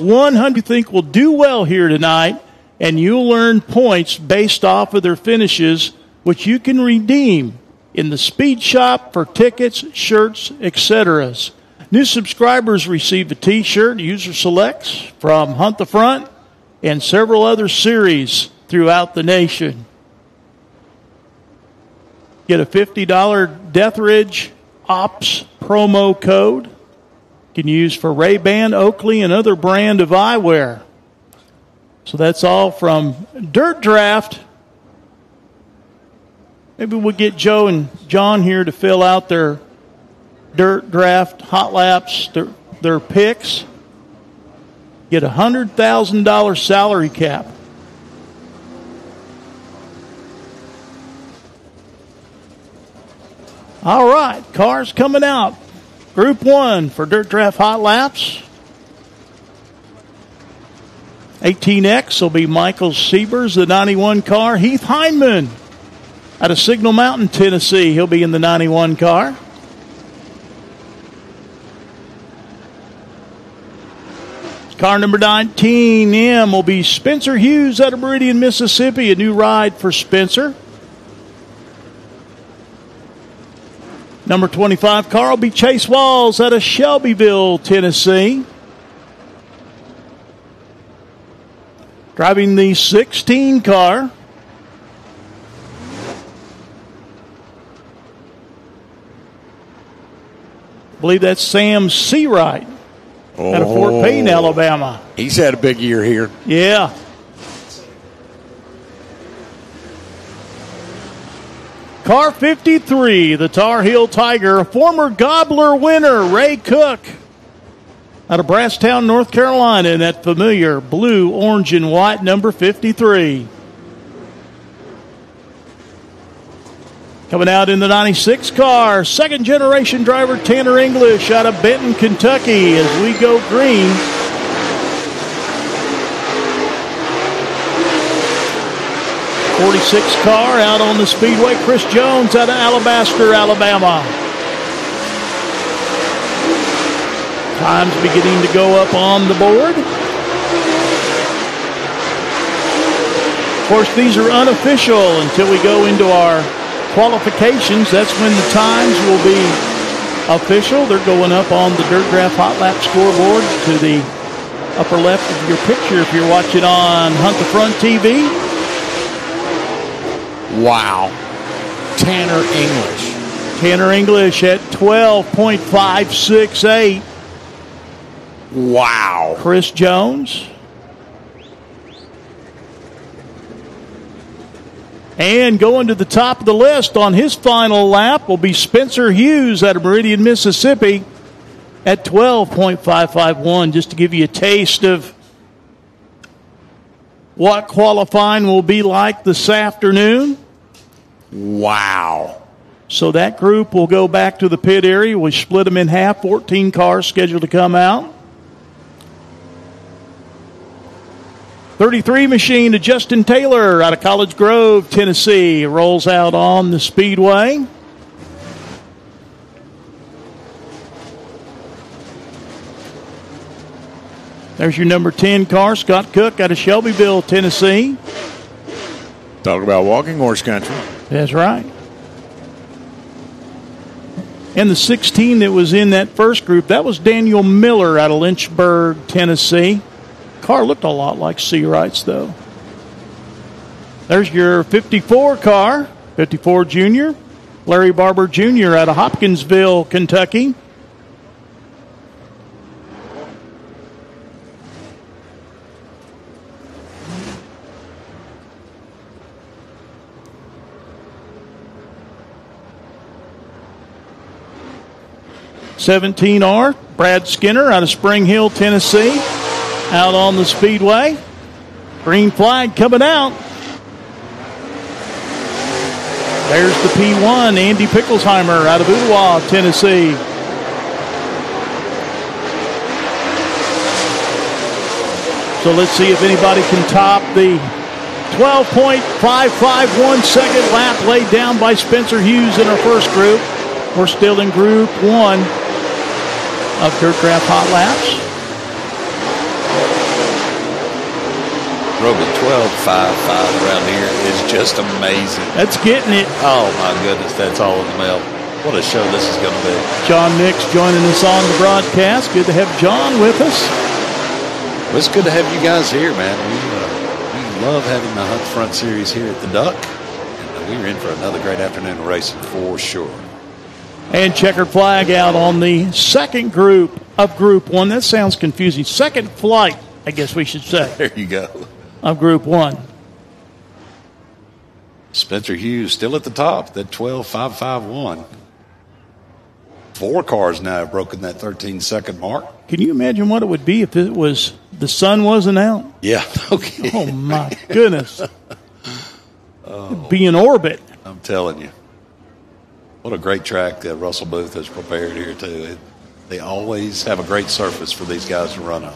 100 you think will do well here tonight, and you'll earn points based off of their finishes, which you can redeem in the speed shop for tickets, shirts, etc. New subscribers receive a t-shirt, user selects from Hunt the Front and several other series throughout the nation. Get a $50 Deathridge Ops promo code. Can use for Ray-Ban, Oakley, and other brand of eyewear. So that's all from Dirt Draft. Maybe we'll get Joe and John here to fill out their dirt draft, hot laps, their, their picks, get a $100,000 salary cap. All right, cars coming out. Group one for Dirt Draft Hot Laps. 18X will be Michael Siebers, the 91 car. Heath Hindman out of Signal Mountain, Tennessee. He'll be in the 91 car. Car number 19M will be Spencer Hughes out of Meridian, Mississippi. A new ride for Spencer. Number 25 car will be Chase Walls out of Shelbyville, Tennessee. Driving the 16 car. I believe that's Sam Seawright oh, out of Fort Payne, oh. Alabama. He's had a big year here. Yeah. Car 53, the Tar Heel Tiger, former Gobbler winner, Ray Cook, out of Brasstown, North Carolina, in that familiar blue, orange, and white number 53. Coming out in the 96 car, second generation driver Tanner English out of Benton, Kentucky as we go green. Forty-six car out on the speedway. Chris Jones out of Alabaster, Alabama. Times beginning to go up on the board. Of course, these are unofficial until we go into our qualifications. That's when the times will be official. They're going up on the Dirt Draft Hot Lap scoreboard to the upper left of your picture if you're watching on Hunt the Front TV. Wow. Tanner English. Tanner English at 12.568. Wow. Chris Jones And going to the top of the list on his final lap will be Spencer Hughes out of Meridian, Mississippi at 12.551, just to give you a taste of what qualifying will be like this afternoon. Wow. So that group will go back to the pit area. We split them in half, 14 cars scheduled to come out. 33 machine to Justin Taylor out of College Grove, Tennessee. Rolls out on the speedway. There's your number 10 car, Scott Cook out of Shelbyville, Tennessee. Talk about walking horse country. That's right. And the 16 that was in that first group, that was Daniel Miller out of Lynchburg, Tennessee. Car looked a lot like Seawright's, though. There's your 54 car, 54 Junior. Larry Barber Jr. out of Hopkinsville, Kentucky. Seventeen R, Brad Skinner out of Spring Hill, Tennessee out on the speedway. Green flag coming out. There's the P1, Andy Picklesheimer out of Ooltewah, Tennessee. So let's see if anybody can top the 12.551 second lap laid down by Spencer Hughes in our first group. We're still in group one of Dirt Draft Hot Laps. Roby 12 5 5 around here is just amazing. That's getting it. Oh my goodness, that's all in the mail. What a show this is going to be. John Nix joining us on the broadcast. Good to have John with us. Well, it's good to have you guys here, man. We, uh, we love having the Hunt Front Series here at the Duck. And we're in for another great afternoon of racing for sure. And checkered flag out on the second group of Group 1. That sounds confusing. Second flight, I guess we should say. There you go. Of Group 1. Spencer Hughes still at the top, that 12 5 5 1. Four cars now have broken that 13 second mark. Can you imagine what it would be if it was the sun wasn't out? Yeah, okay. Oh my goodness. oh, be in orbit. I'm telling you. What a great track that Russell Booth has prepared here, too. It, they always have a great surface for these guys to run on.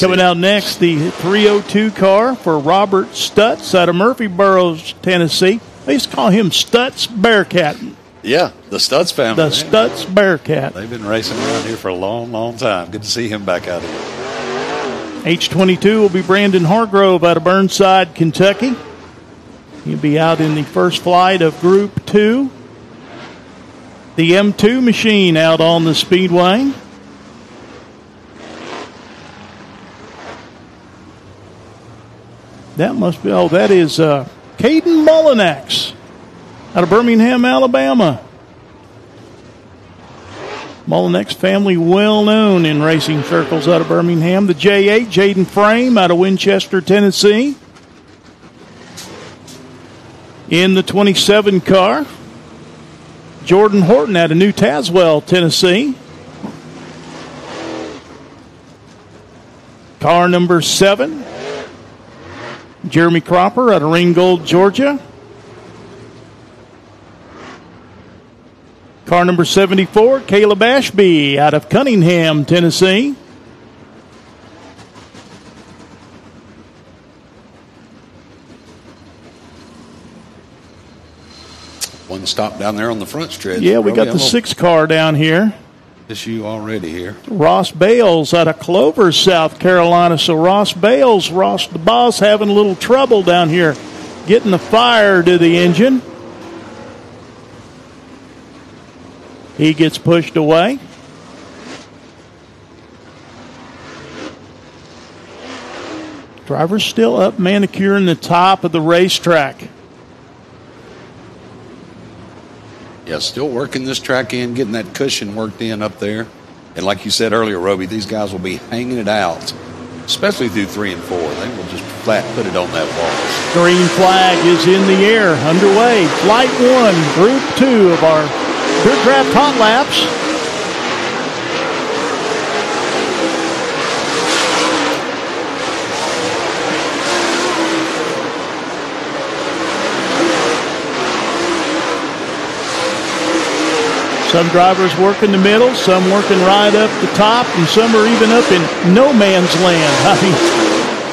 Coming out next, the 302 car for Robert Stutz out of Murfreesboro, Tennessee. They used to call him Stutz Bearcat. Yeah, the Stutz family. The Stutz Bearcat. They've been racing around here for a long, long time. Good to see him back out here. H22 will be Brandon Hargrove out of Burnside, Kentucky. He'll be out in the first flight of Group 2. The M2 machine out on the speedway. That must be, oh, that is uh, Caden Mullinax out of Birmingham, Alabama. Mullinax family well known in racing circles out of Birmingham. The J8, Jaden Frame out of Winchester, Tennessee. In the 27 car, Jordan Horton out of New Tazewell, Tennessee. Car number seven, Jeremy Cropper out of Ringgold, Georgia. Car number 74, Caleb Ashby out of Cunningham, Tennessee. One stop down there on the front stretch. Yeah, we oh, got the six car down here. Issue already here. Ross Bales out of Clover, South Carolina. So Ross Bales, Ross the boss, having a little trouble down here getting the fire to the engine. He gets pushed away. Driver's still up manicuring the top of the racetrack. Yeah, still working this track in, getting that cushion worked in up there. And like you said earlier, Roby, these guys will be hanging it out, especially through three and four. They will just flat put it on that wall. Green flag is in the air, underway. Flight one, group two of our Dirt Draft Hot Laps. Some drivers work in the middle, some working right up the top, and some are even up in no man's land. I mean,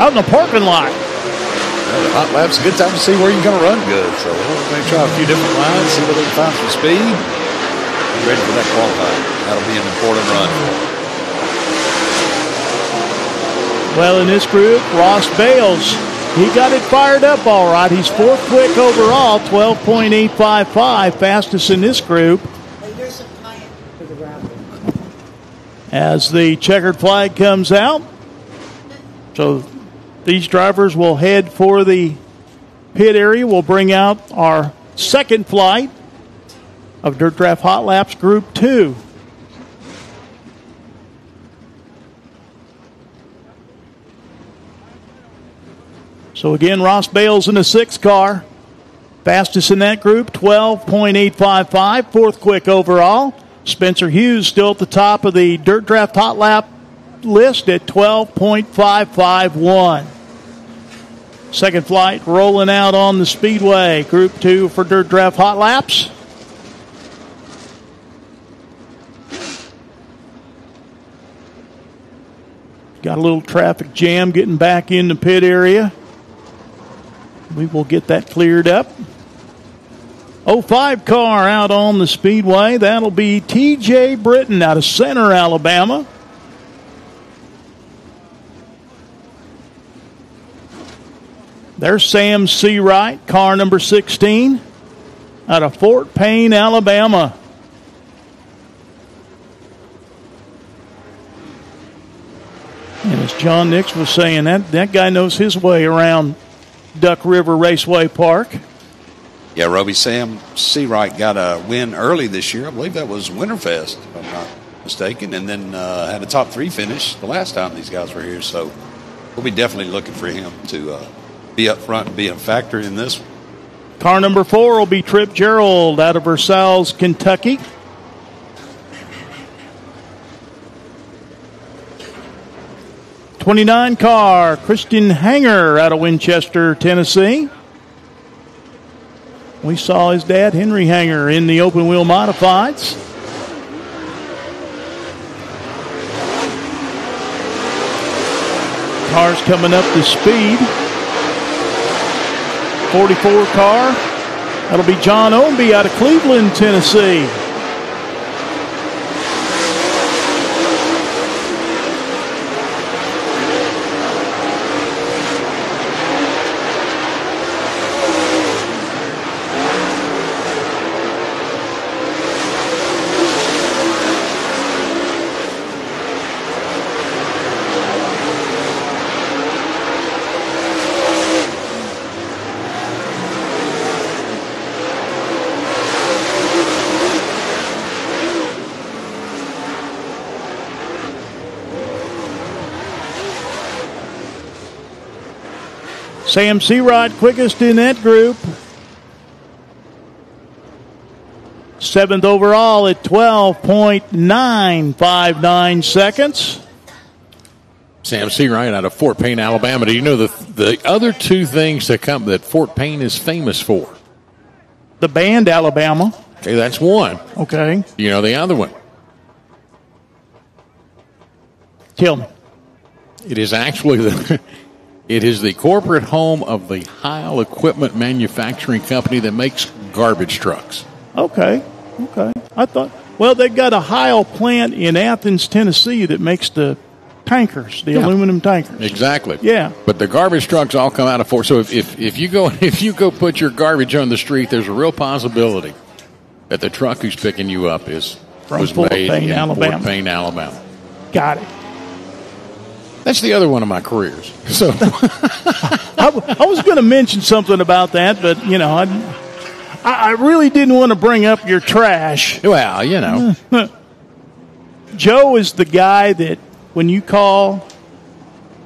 out in the parking lot. Well, hot laps, a good time to see where you're going to run good. So to try a few different lines, see where they can find some speed. Be ready for that qualifying. That'll be an important run. Well, in this group, Ross Bales, he got it fired up all right. He's fourth quick overall, 12.855, fastest in this group. As the checkered flag comes out. So these drivers will head for the pit area. We'll bring out our second flight of Dirt Draft Hot Laps Group 2. So again, Ross Bales in the sixth car. Fastest in that group, 12.855. Fourth quick overall. Spencer Hughes still at the top of the Dirt Draft Hot Lap list at 12.551. Second flight rolling out on the speedway. Group two for Dirt Draft Hot Laps. Got a little traffic jam getting back in the pit area. We will get that cleared up. 05 car out on the speedway. That'll be TJ Britton out of Center, Alabama. There's Sam Seawright, car number 16, out of Fort Payne, Alabama. And as John Nix was saying, that, that guy knows his way around Duck River Raceway Park. Yeah, Roby Sam Seawright got a win early this year. I believe that was Winterfest, if I'm not mistaken, and then uh, had a top three finish the last time these guys were here. So we'll be definitely looking for him to uh, be up front and be a factor in this. Car number four will be Trip Gerald out of Versailles, Kentucky. Twenty-nine car Christian Hanger out of Winchester, Tennessee. We saw his dad, Henry Hanger, in the open wheel modifieds. Cars coming up to speed. 44 car. That'll be John Omby out of Cleveland, Tennessee. Sam Seawright quickest in that group. Seventh overall at 12.959 seconds. Sam Seawright out of Fort Payne, Alabama. Do you know the the other two things that come that Fort Payne is famous for? The band Alabama. Okay, that's one. Okay. You know the other one? Tell me. It is actually the it is the corporate home of the Heil Equipment Manufacturing Company that makes garbage trucks. Okay. Okay. I thought, well, they've got a Heil plant in Athens, Tennessee that makes the tankers, the Yeah. aluminum tankers. Exactly. Yeah. But the garbage trucks all come out of Fort. So if, if, if you go if you go put your garbage on the street, there's a real possibility that the truck who's picking you up is From was Fort made Payne, in Alabama. Fort Payne, Alabama. Got it. That's the other one of my careers. So I, I was going to mention something about that, but, you know, I, I I really didn't want to bring up your trash. well, you know, Joe is the guy that when you call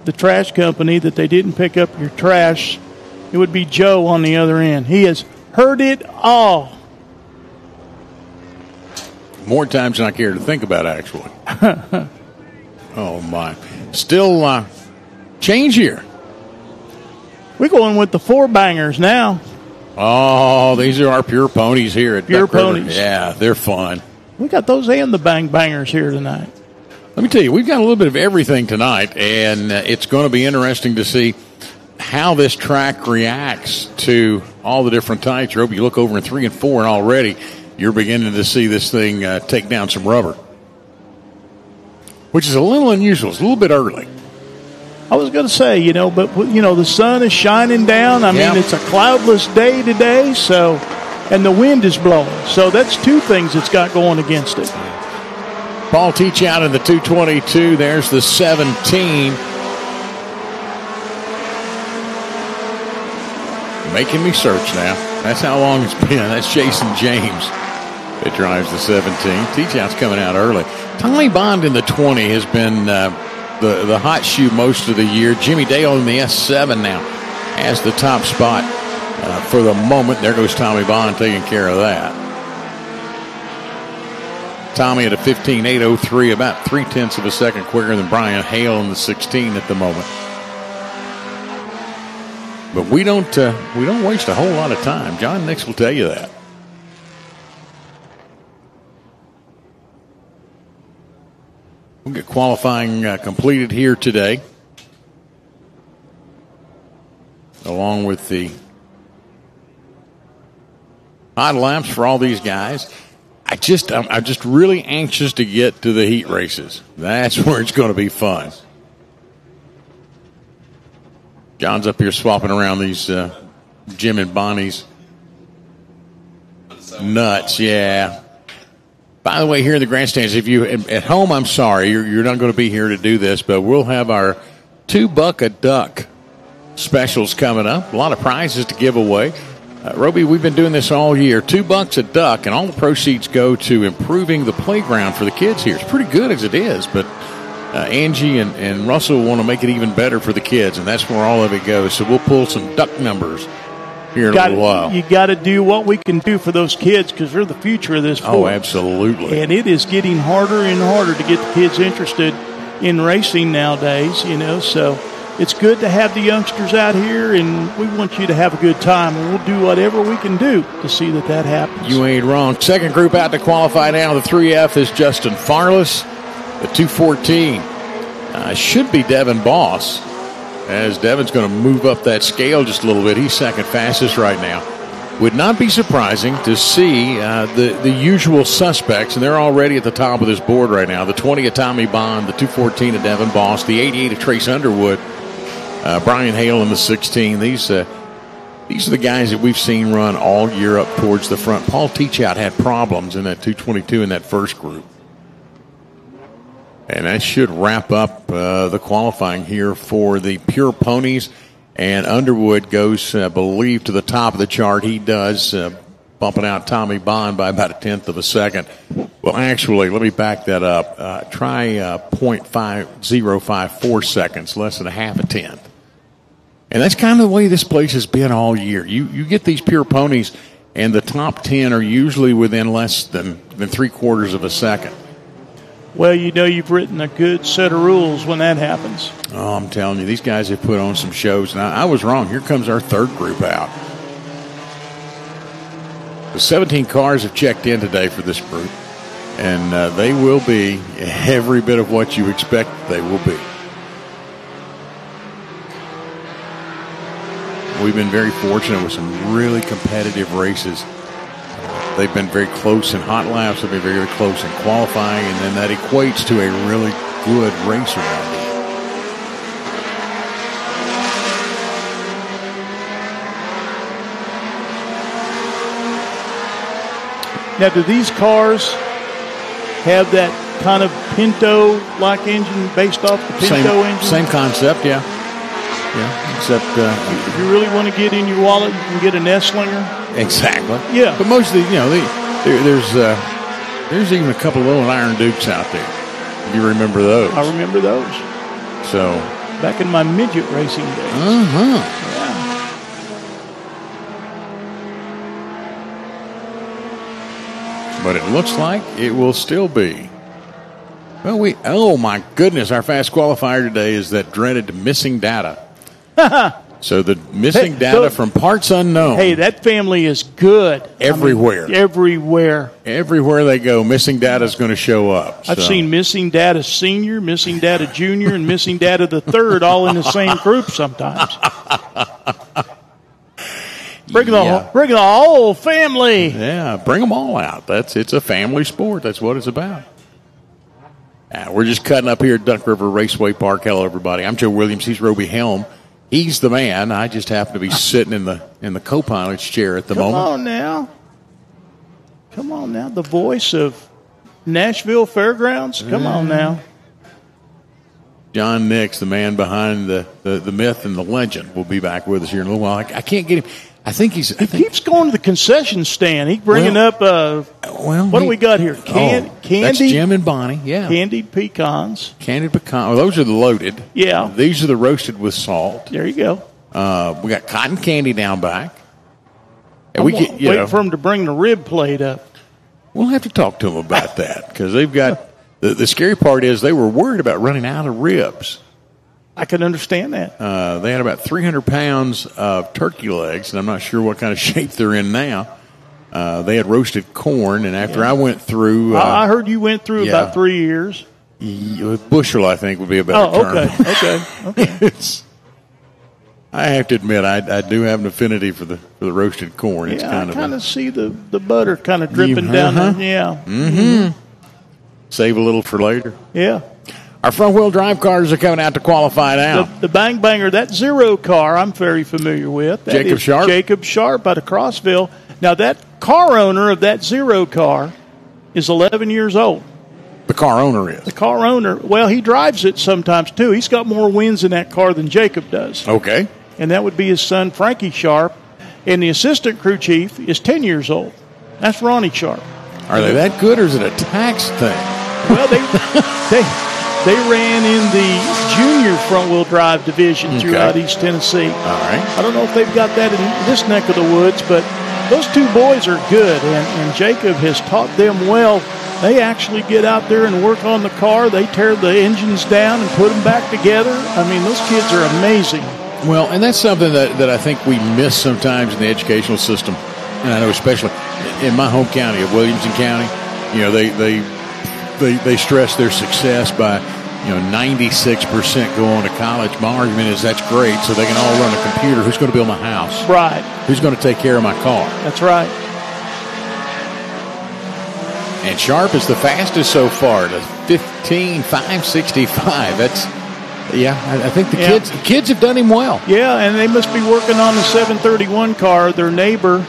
the trash company that they didn't pick up your trash, it would be Joe on the other end. He has heard it all. more times than I care to think about. Actually. oh my! Still uh, change here. We're going with the four bangers now. Oh, these are our pure ponies here at Pure Duck River. ponies. Yeah, they're fun. We got those and the bang bangers here tonight. Let me tell you, we've got a little bit of everything tonight, and uh, it's going to be interesting to see how this track reacts to all the different types. Rope, you look over in three and four, and already you're beginning to see this thing uh, take down some rubber, which is a little unusual. It's a little bit early. I was going to say, you know, but you know, the sun is shining down. I Yeah. mean, it's a cloudless day today, so and the wind is blowing. So that's two things it's got going against it. Paul Teachout in the 222. There's the 17. Making me search now. That's how long it's been. That's Jason James that drives the 17. Teachout's coming out early. Tommy Bond in the 20 has been uh, the, the hot shoe most of the year. Jimmy Dale in the S7 now has the top spot uh, for the moment. There goes Tommy Bond taking care of that. Tommy at a 15.803, about three tenths of a second quicker than Brian Hale in the 16 at the moment. But we don't uh, we don't waste a whole lot of time. John Nix will tell you that. We'll get qualifying uh, completed here today, along with the hot laps for all these guys. I just I'm, I'm just really anxious to get to the heat races. That's where it's going to be fun. John's up here swapping around these uh, Jim and Bonnie's nuts. Yeah. By the way, here in the grandstands, if you at home, I'm sorry, you're, you're not going to be here to do this, but we'll have our two buck a duck specials coming up. A lot of prizes to give away. Uh, Roby, we've been doing this all year. Two bucks a duck, and all the proceeds go to improving the playground for the kids here. It's pretty good as it is, but uh, Angie and, and Russell want to make it even better for the kids, and that's where all of it goes. So we'll pull some duck numbers here in Gotta- a little while. You got to do what we can do for those kids because they're the future of this sport. oh, absolutely. And it is getting harder and harder to get the kids interested in racing nowadays, you know. So it's good to have the youngsters out here, and we want you to have a good time, and we'll do whatever we can do to see that that happens. You ain't wrong. Second group out to qualify now. The 3F is Justin Farless. The 214 uh, should be Devin Boss, as Devin's going to move up that scale just a little bit. He's second fastest right now. Would not be surprising to see uh, the, the usual suspects, and they're already at the top of this board right now. The 20 of Tommy Bond, the 214 of Devin Boss, the 88 of Trace Underwood, uh, Brian Hale in the 16. These uh, these are the guys that we've seen run all year up towards the front. Paul Teachout had problems in that 222 in that first group. And that should wrap up uh, the qualifying here for the Pure Ponies. And Underwood goes, I believe, to the top of the chart. He does, uh, bumping out Tommy Bond by about a tenth of a second. Well, actually, let me back that up. Uh, try uh, 0.5054 seconds, less than a half a tenth. And that's kind of the way this place has been all year. You you get these pure ponies, and the top ten are usually within less than, than three quarters of a second. Well, you know you've written a good set of rules when that happens. Oh, I'm telling you, these guys have put on some shows. And I, I was wrong. Here comes our third group out. The 17 cars have checked in today for this group, and uh, they will be every bit of what you expect they will be. We've been very fortunate with some really competitive races. They've been very close in hot laps. They've been very, very close in qualifying, and then that equates to a really good race around. Now, do these cars have that kind of Pinto-like engine based off the Pinto same, engine? Same concept, yeah. Yeah, except uh, If you really want to get in your wallet, you can get an S-Slinger. exactly. Yeah. But most of the, you know, the, there, there's uh, there's even a couple of little Iron Dukes out there. If you remember those. I remember those So, back in my midget racing days. uh huh. Yeah. But it looks like it will still be. Well, we, oh my goodness, our fast qualifier today is that dreaded missing data. so the missing Hey, data so- from parts unknown. Hey, that family is good. I mean, Everywhere. everywhere. Everywhere they go, missing data is going to show up. I've So- seen missing data senior, missing data junior, and missing data the third all in the same group sometimes. Bring the Yeah. bring the whole family. Yeah, bring them all out. That's it's a family sport. That's what it's about. Uh, we're just cutting up here at Duck River Raceway Park. Hello, everybody. I'm Joe Williams. He's Roby Helm. He's the man. I just happen to be sitting in the in the co-pilot's chair at the Come moment. Come on now. Come on now. The voice of Nashville Fairgrounds. Come on now. John Nix, the man behind the, the, the myth and the legend, will be back with us here in a little while. I, I can't get him. I think he's. I He think, keeps going to the concession stand. He's bringing Well- up uh, well, what do we got here? Can, oh, That's candy, Jim and Bonnie. Yeah, candied pecans. candied pecan. Well, those are the loaded. Yeah. These are the roasted with salt. There you go. Uh, we got cotton candy down back. And I'm we get, you waiting know, for him to bring the rib plate up. we'll have to talk to them about that because they've got the, the scary part is they were worried about running out of ribs. I can understand that. Uh, they had about 300 pounds of turkey legs, and I'm not sure what kind of shape they're in now. Uh, they had roasted corn, and after I went through, I I uh, heard you went through yeah. about three years. bushel, I think would be a better Oh, term. okay, okay, okay. it's, I have to admit, I, I do have an affinity for the for the roasted corn. It's Yeah, kind I kind of see the, the butter kind of dripping down uh-huh. there. Yeah, save a little for later. yeah. Our front wheel drive cars are coming out to qualify now. The, the Bang Banger, that zero car, I'm very familiar with. That Jacob Sharp? Jacob Sharp out of Crossville. Now, that car owner of that zero car is 11 years old. the car owner is. The car owner, well, he drives it sometimes too. He's got more wins in that car than Jacob does. Okay. And that would be his son, Frankie Sharp. And the assistant crew chief is 10 years old. That's Ronnie Sharp. Are they that good, or is it a tax thing? Well, they they they ran in the junior front wheel drive division Okay. throughout East Tennessee. All right. I don't know if they've got that in this neck of the woods, but those two boys are good, and, and Jacob has taught them well. They actually get out there and work on the car. They tear the engines down and put them back together. I mean, those kids are amazing. Well, and that's something that, that I think we miss sometimes in the educational system. And I know especially in my home county of Williamson County, you know, they they they, they stress their success by, you know, 96% going to college. My argument is that's great, so they can all run a computer. Who's going to build my house? Right. Who's going to take care of my car? That's right. And Sharp is the fastest so far to 15, 565. That's, yeah, I, I think the Yeah. kids kids have done him well. Yeah, and they must be working on the 731 car. Their neighbor